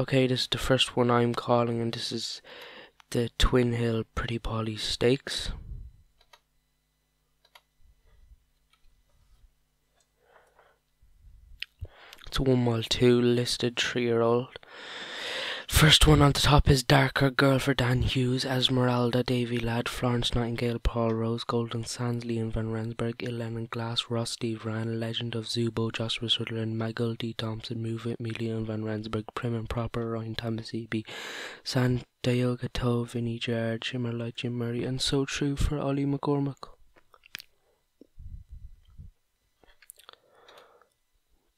Okay, this is the first one I'm calling, and this is the Tweenhills Pretty Polly Stakes. It's one mile two, listed three year old. First one on the top is Darker Girl for Dan Hughes, Esmeralda, Davy Ladd, Florence Nightingale, Paul Rose, Golden Sands, Leon Van Rensburg, Ellen Glass, Ross Steve Ryan, Legend of Zubo, Joshua Sutherland, Michael D. Thompson, Move It, Me, Leon Van Rensburg, Prim and Proper, Ryan Thomas E.B., San Diego Toe, Vinnie Gerard, Shimmer Light, Jim Murray, and So True for Ollie McCormick.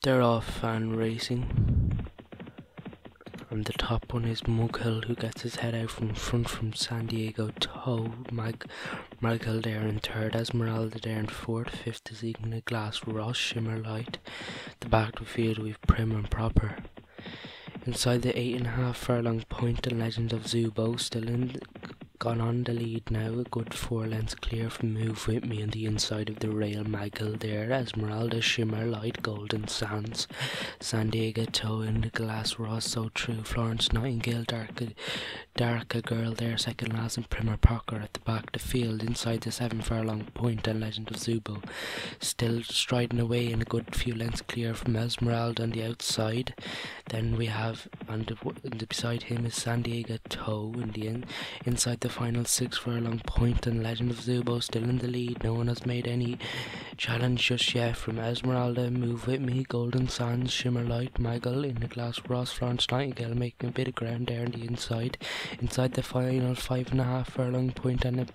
They're all fan racing. And the top one is Mughill, who gets his head out from front from San Diego Toe. Mag- Michael there in third, Esmeralda there in fourth, fifth is Igna Glass, Ross Shimmer Light. The back of the field we've Prim and Proper. Inside the eight and a half furlong point, the Legend of Zubo still in gone on the lead now, a good four lengths clear from Move With Me on the inside of the rail. Michael there, Esmeralda, Shimmer, Light, Golden Sands, San Diego Toe in the glass, Ross, So True, Florence Nightingale, Dark, Dark a girl there, second last, and Primer Parker at the back. The field inside the seven furlong point and Legend of Zubo, still striding away in a good few lengths clear from Esmeralda on the outside. Then we have, and the, beside him is San Diego Toe in the in, inside the final six furlong point and Legend of Zubo still in the lead. No one has made any challenge just yet from Esmeralda, Move With Me, Golden Sands, Shimmer Light, Michael, In the Glass, Ross, Florence Nightingale making a bit of ground there on the inside. Inside the final five and a half furlong point and a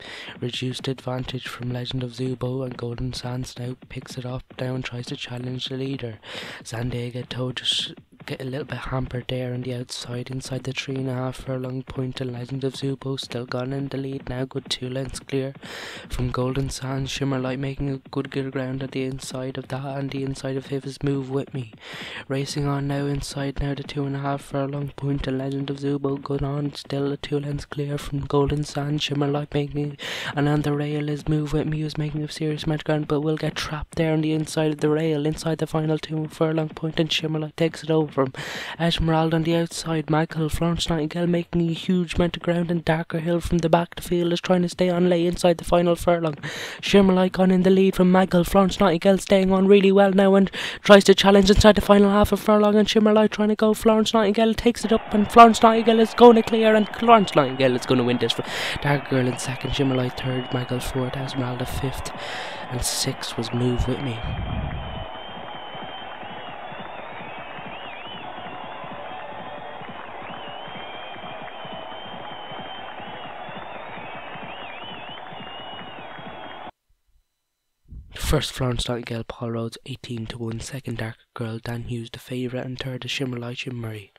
reduced advantage from Legend of Zubo and Golden Sands now picks it up now and tries to challenge the leader. San Diego Toe just get a little bit hampered there on the outside inside the three and a half furlong point and Legend of Zubo still gone in the lead now good two lengths clear from Golden Sands Shimmer Light making a good good ground at the inside of that and the inside of his move with me racing on now inside now the two and a half furlong point and Legend of Zubo going on still the two lengths clear from Golden Sands Shimmer like making and on the rail is move with me is making a serious of ground but will get trapped there on the inside of the rail inside the final two furlong point and Shimmer Light takes it over from Esmeralda on the outside. Michael Florence Nightingale making a huge amount of ground, and Darker Hill from the back the field is trying to stay on lay inside the final furlong. Shimmerlight on in the lead from Michael Florence Nightingale staying on really well now and tries to challenge inside the final half of furlong, and Shimmerlight trying to go. Florence Nightingale takes it up, and Florence Nightingale is going to clear, and Florence Nightingale is going to win this. Darker Girl in second, Shimmerlight third, Michael fourth, Esmeralda fifth, and sixth was Move With Me. First, Florence Nightingale, Paul Rhodes, 18 to 1. Second, Dark Girl, Dan Hughes, the favourite. And third, the Shimmer Light, Jim Murray.